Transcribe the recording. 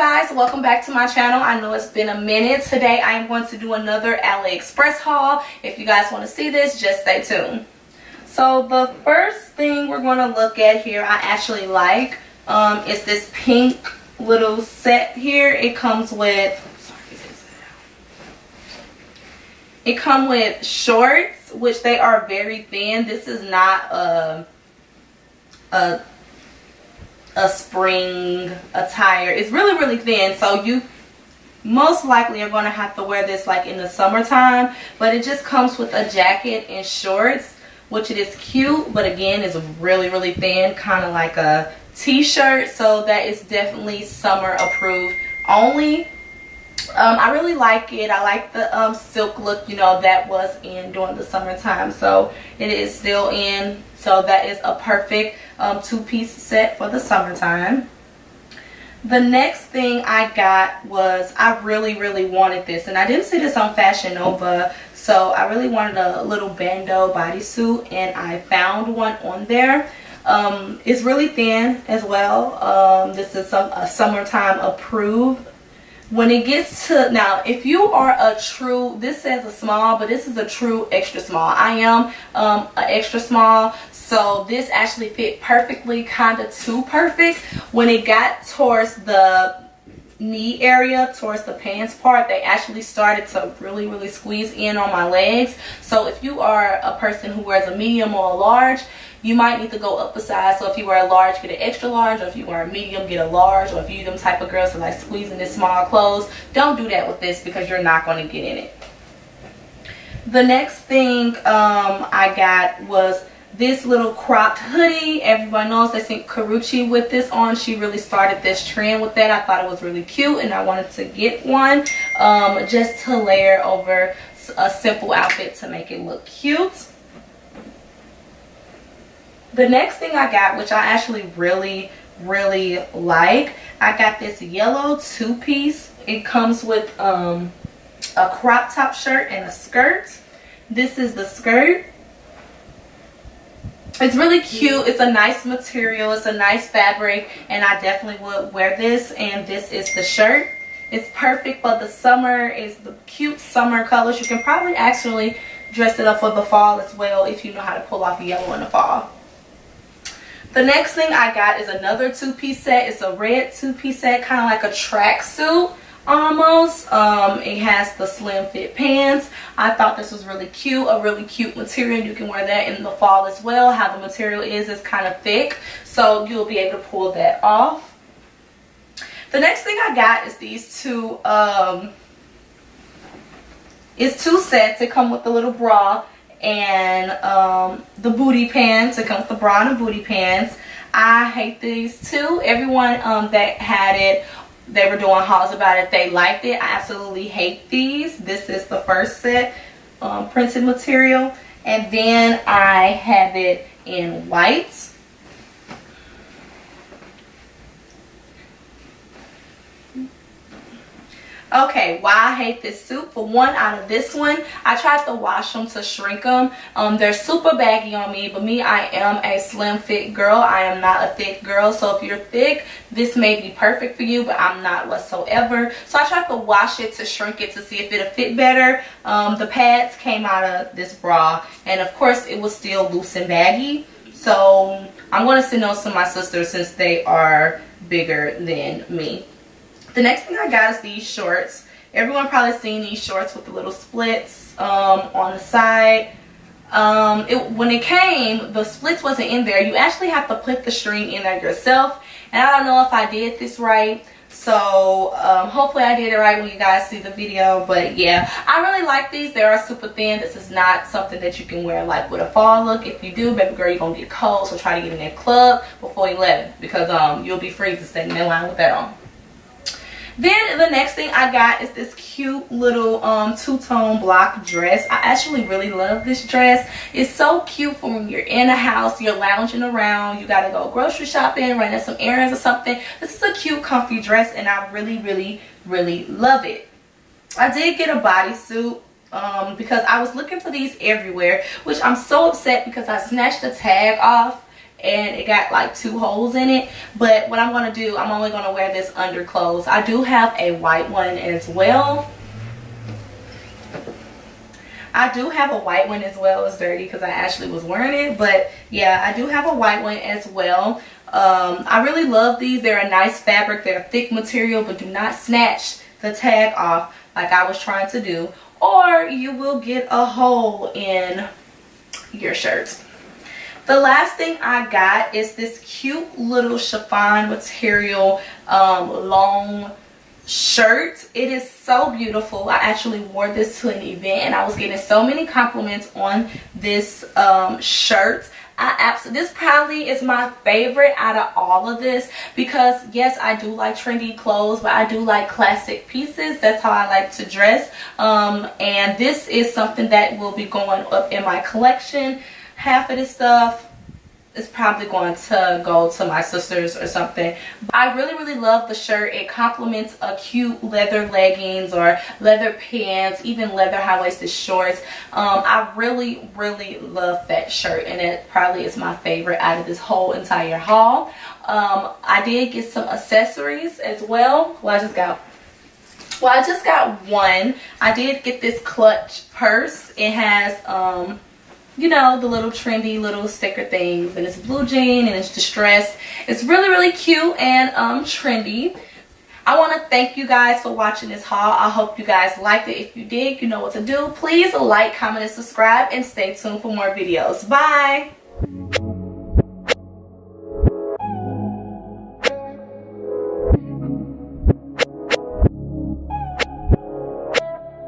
guys welcome back to my channel. I know it's been a minute. Today i am going to do another aliexpress haul. If you guys want to see this just stay tuned. So the first thing we're going to look at here i actually like um, is this pink little set here. It comes with it come with shorts which they are very thin. This is not a a a spring attire. It's really, really thin. So you most likely are going to have to wear this like in the summertime. But it just comes with a jacket and shorts. Which it is cute. But again, it's really, really thin. Kind of like a t-shirt. So that is definitely summer approved only. Um, I really like it. I like the um, silk look, you know, that was in during the summertime. So it is still in. So that is a perfect um, two-piece set for the summertime. The next thing I got was, I really, really wanted this. And I didn't see this on Fashion Nova. So I really wanted a little bandeau bodysuit. And I found one on there. Um, it's really thin as well. Um, this is some, a summertime approved when it gets to now if you are a true this says a small but this is a true extra small i am um an extra small so this actually fit perfectly, kind of too perfect. When it got towards the knee area, towards the pants part, they actually started to really, really squeeze in on my legs. So if you are a person who wears a medium or a large, you might need to go up a size. So if you wear a large, get an extra large. Or if you wear a medium, get a large. Or if you them type of girls who like squeezing this small clothes, don't do that with this because you're not going to get in it. The next thing um, I got was this little cropped hoodie everyone knows they seen Karrueche with this on she really started this trend with that I thought it was really cute and I wanted to get one um, just to layer over a simple outfit to make it look cute the next thing I got which I actually really really like I got this yellow two-piece. It comes with um, a crop top shirt and a skirt. This is the skirt. It's really cute. It's a nice material. It's a nice fabric and i definitely would wear this. And this is the shirt. It's perfect for the summer. It's the cute summer colors. You can probably actually dress it up for the fall as well if you know how to pull off the yellow in the fall the next thing i got is another two-piece set. It's a red two-piece set kind of like a tracksuit almost. Um it has the slim fit pants. I thought this was really cute a really cute material. You can wear that in the fall as well. How the material is is kind of thick so you'll be able to pull that off. The next thing i got is these two um it's two sets. That come with the little bra and um the booty pants it comes with the bra and the booty pants. I hate these too. everyone um that had it they were doing hauls about it they liked it. I absolutely hate these. This is the first set um, printed material. And then i have it in white okay why i hate this suit for one out of this one i tried to wash them to shrink them um they're super baggy on me but me i am a slim fit girl. I am not a thick girl so if you're thick this may be perfect for you but i'm not whatsoever. So i tried to wash it to shrink it to see if it'll fit better. Um the pads came out of this bra and of course it was still loose and baggy. So i'm going to send those to my sisters since they are bigger than me the next thing I got is these shorts. Everyone probably seen these shorts with the little splits um, on the side. Um, it, when it came, the splits wasn't in there. You actually have to put the string in there yourself. And I don't know if I did this right. So um, hopefully I did it right when you guys see the video. But yeah, I really like these. They are super thin. This is not something that you can wear like with a fall look. If you do, baby girl, you're going to get cold. So try to get in that club before 11 because um, you'll be freezing standing in line with that on. Then the next thing I got is this cute little um, two-tone block dress. I actually really love this dress. It's so cute for when you're in a house, you're lounging around, you gotta go grocery shopping, running some errands or something. This is a cute, comfy dress and I really, really, really love it. I did get a bodysuit um, because I was looking for these everywhere, which I'm so upset because I snatched the tag off and it got like two holes in it but what I'm to do I'm only to wear this under clothes I do have a white one as well I do have a white one as well. It's dirty because I actually was wearing it. But yeah, I do have a white one as well. Um, I really love these. They're a nice fabric. They're a thick material, but do not snatch the tag off like I was trying to do. Or you will get a hole in your shirt. The last thing I got is this cute little chiffon material um, long shirt. It is so beautiful. I actually wore this to an event and I was getting so many compliments on this um, shirt. I absolutely, this probably is my favorite out of all of this because yes, I do like trendy clothes, but I do like classic pieces. That's how I like to dress. Um, and this is something that will be going up in my collection. Half of this stuff is probably going to go to my sisters or something. I really, really love the shirt. It complements a cute leather leggings or leather pants, even leather high-waisted shorts. Um, I really, really love that shirt and it probably is my favorite out of this whole entire haul. Um, I did get some accessories as well. Well, I just got well, I just got one. I did get this clutch purse. It has um, you know, the little trendy little sticker things. And it's blue jean and it's distressed. It's really, really cute and um, trendy. I want to thank you guys for watching this haul. I hope you guys liked it. If you did, you know what to do. Please like, comment, and subscribe. And stay tuned for more videos. Bye!